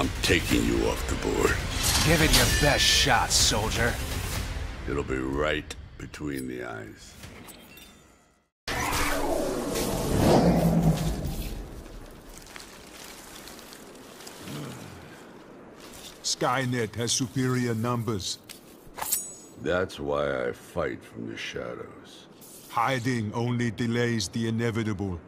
I'm taking you off the board. Give it your best shot, soldier. It'll be right between the eyes. Skynet has superior numbers. That's why I fight from the shadows. Hiding only delays the inevitable.